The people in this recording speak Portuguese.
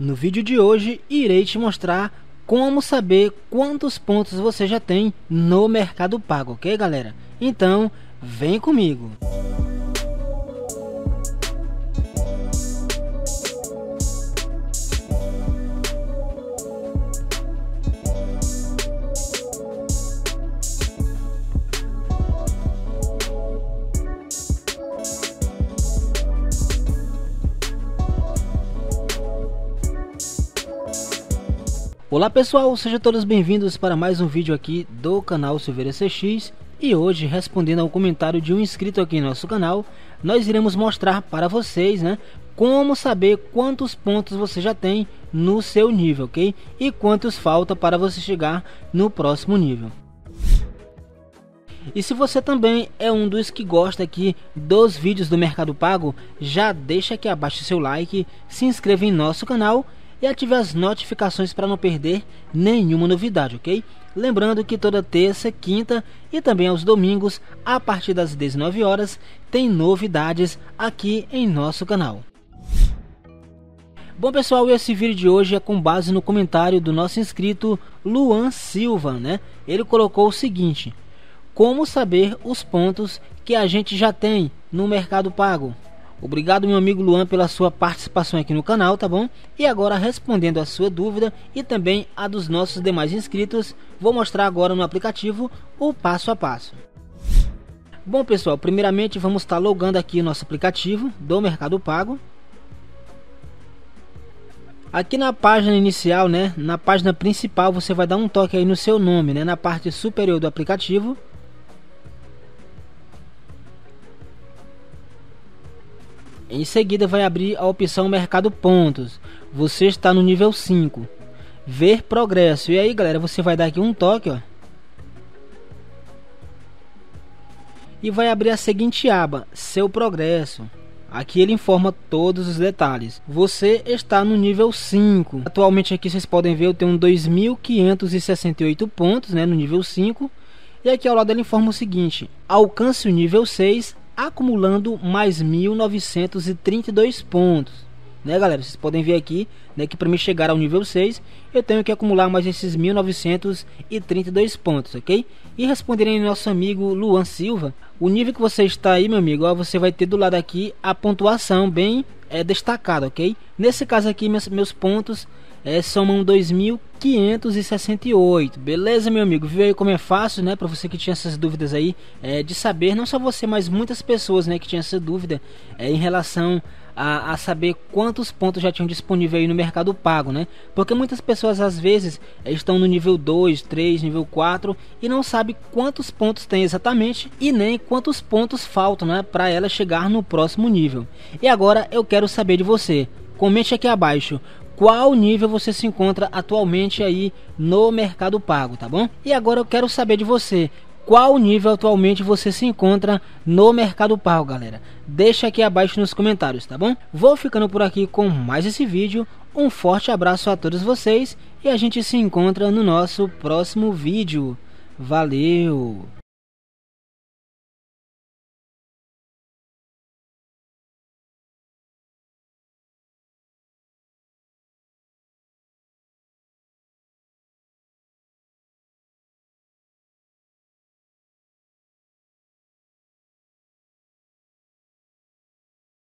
No vídeo de hoje irei te mostrar como saber quantos pontos você já tem no Mercado Pago, ok galera? Então vem comigo! Olá pessoal, sejam todos bem-vindos para mais um vídeo aqui do canal Silveira CX e hoje respondendo ao comentário de um inscrito aqui no nosso canal, nós iremos mostrar para vocês, né, como saber quantos pontos você já tem no seu nível, ok? E quantos falta para você chegar no próximo nível. E se você também é um dos que gosta aqui dos vídeos do Mercado Pago, já deixa aqui abaixo seu like, se inscreva em nosso canal e ative as notificações para não perder nenhuma novidade, ok? Lembrando que toda terça, quinta e também aos domingos, a partir das 19 horas, tem novidades aqui em nosso canal. Bom pessoal, esse vídeo de hoje é com base no comentário do nosso inscrito Luan Silva, né? Ele colocou o seguinte: Como saber os pontos que a gente já tem no Mercado Pago? Obrigado, meu amigo Luan, pela sua participação aqui no canal, tá bom? E agora, respondendo a sua dúvida e também a dos nossos demais inscritos, vou mostrar agora no aplicativo o passo a passo. Bom, pessoal, primeiramente vamos estar logando aqui nosso aplicativo do Mercado Pago. Aqui na página inicial, né, na página principal, você vai dar um toque aí no seu nome, né, na parte superior do aplicativo Em seguida vai abrir a opção Mercado Pontos. Você está no nível 5. Ver progresso. E aí, galera, você vai dar aqui um toque, ó. E vai abrir a seguinte aba: Seu progresso. Aqui ele informa todos os detalhes. Você está no nível 5. Atualmente aqui vocês podem ver eu tenho 2568 pontos, né, no nível 5. E aqui ao lado ele informa o seguinte: alcance o nível 6 acumulando mais 1932 pontos. Né, galera? Vocês podem ver aqui, né, que para mim chegar ao nível 6, eu tenho que acumular mais esses 1932 pontos, OK? E respondendo nosso amigo Luan Silva, o nível que você está aí, meu amigo, ó, você vai ter do lado aqui a pontuação bem é, destacada, OK? Nesse caso aqui, meus, meus pontos é, somam 2.568. Beleza, meu amigo? Viu aí como é fácil, né? Para você que tinha essas dúvidas aí, é, de saber, não só você, mas muitas pessoas, né, que tinham essa dúvida é, em relação a, a, saber quantos pontos já tinham disponível aí no mercado pago, né? Porque muitas pessoas às vezes é, estão no nível 2, 3, nível 4 e não sabe quantos pontos tem exatamente e nem quantos pontos faltam, né, para ela chegar no próximo nível. E agora eu quero saber de você. Comente aqui abaixo qual nível você se encontra atualmente aí no Mercado Pago, tá bom? E agora eu quero saber de você, qual nível atualmente você se encontra no Mercado Pago, galera? Deixa aqui abaixo nos comentários, tá bom? Vou ficando por aqui com mais esse vídeo. Um forte abraço a todos vocês e a gente se encontra no nosso próximo vídeo. Valeu!